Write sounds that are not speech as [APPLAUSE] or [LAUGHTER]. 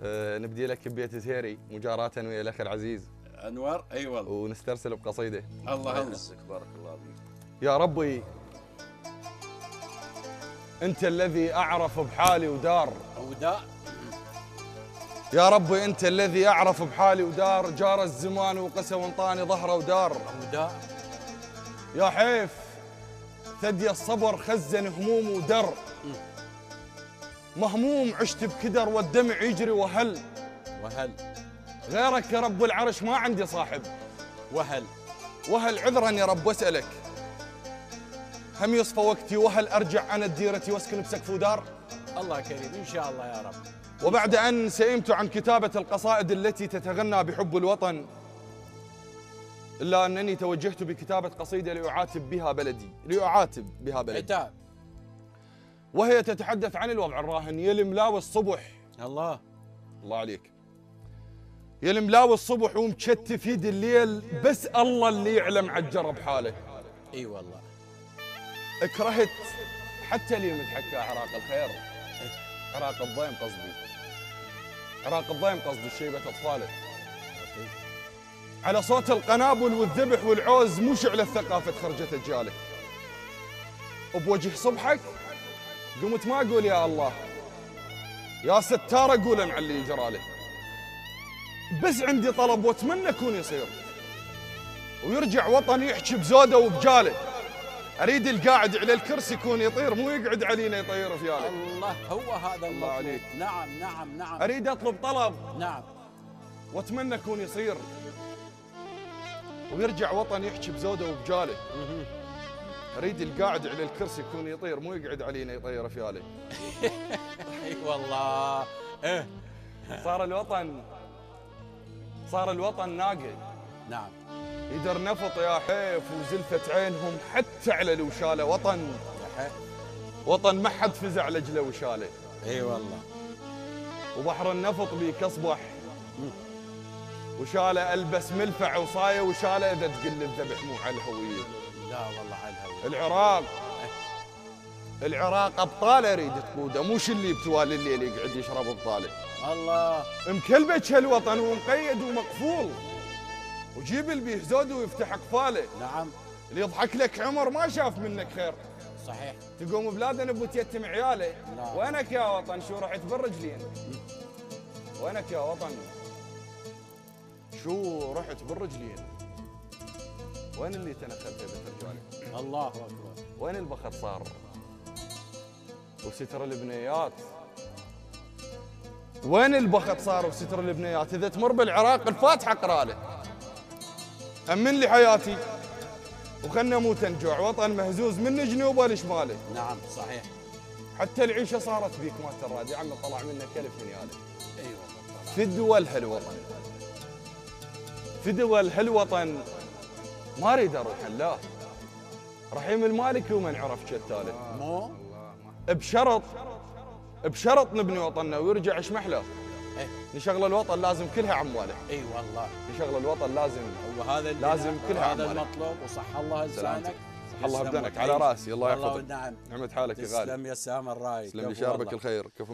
آه، نبدي لك ببيت زهيري مجاراة ويا الأخ العزيز. انور أي والله. ونسترسل بقصيدة. الله يعزك بارك الله فيك. يا ربي أنت الذي أعرف بحالي ودار. وداء يا ربي أنت الذي أعرف بحالي ودار. جار الزمان وقسى وانطاني ظهره ودار. وداء يا حيف ثدي الصبر خزن هموم ودر. مهموم عشت بكدر والدمع يجري وهل. وهل. غيرك يا رب العرش ما عندي صاحب. وهل. وهل عذرا يا رب واسألك. هم يصفى وقتي وهل أرجع أنا ديرتي واسكن بسقف ودار؟ الله كريم إن شاء الله يا رب. وبعد أن سئمت عن كتابة القصائد التي تتغنى بحب الوطن إلا أنني توجهت بكتابة قصيدة لأعاتب بها بلدي لأعاتب بها بلدي. عتاب. وهي تتحدث عن الوضع الراهن. يا الملاوي الصبح. الله. الله عليك. يا الملاوي الصبح ومشتف يد الليل بس الله اللي يعلم عجر بحاله إي والله. اكرهت حتى اللي متحكى عراق الخير. عراق الضيم قصدي. عراق الضيم قصدي الشيبة أطفاله على صوت القنابل والذبح والعوز مو شعلة ثقافة خرجت أجياله بوجه صبحك قمت ما أقول يا الله. يا ستار أقول مع اللي يجرى بس عندي طلب وأتمنى يكون يصير. ويرجع وطن يحكي بزوده وبجاله. أريد القاعد على الكرسي يكون يطير مو يقعد علينا يطير فياله الله هو هذا المطلوب. عليك. نعم نعم نعم. أريد أطلب طلب. نعم. وأتمنى يكون يصير. ويرجع وطن يحكي بزوده وبجاله. أريد القاعد على الكرسي يكون يطير مو يقعد علينا يطير فياله [LAUGHS] أي والله. إيه. صار الوطن صار الوطن ناقد نعم. يدر نفط يا حيف وزلفت عينهم حتى على الوشاله وطن. يا وطن ما حد فزع لجله وشاله. إي والله. وبحر النفط بيك أصبح. وشاله ألبس ملفع وصاية وشاله إذا تقل الذبح مو على الهوية. لا والله على الهوى العراق. العراق ابطاله أريد تقوده. مو اللي بتوالي الليل يقعد يشرب بطاله. الله. مكلبك هالوطن ومقيد ومقفول. وجيب اللي بيهزود ويفتح أقفاله. نعم. اللي يضحك لك عمر ما شاف منك خير. صحيح. تقوم بلادنا بوتيتم عياله. نعم. وينك يا وطن؟ شو رحت بالرجلين وينك يا وطن؟ شو رحت بالرجلين وين اللي تنخلت بيت رجالي الله أكبر. وين البخت صار؟ وستر البنيات. وين البخت صار وستر البنيات؟ إذا تمر بالعراق الفاتحة اقرأ له أمن لي حياتي. وخلنا نموت نجوع وطن مهزوز من جنوبه لشماله نعم صحيح. حتى العيشة صارت بيك ما تراد يا عمي طلع منك الف ريال اي والله في الدول هالوطن في دول هالوطن ما أريد أروح لا رحيم المالكي ومن عرف شتاله مو؟ بشرط بشرط نبني وطننا ويرجع إيش محله إيه. نشغل الوطن لازم كلها عمواله إي والله. نشغل الوطن لازم وهذا لازم كلها هذا. المطلوب وصح الله لسانك الله بدنك. على رأسي الله يحفظك. نعم. نعمة حالك يا غالي. تسلم يا سام الراي تسلم لي شاربك. الخير. كفو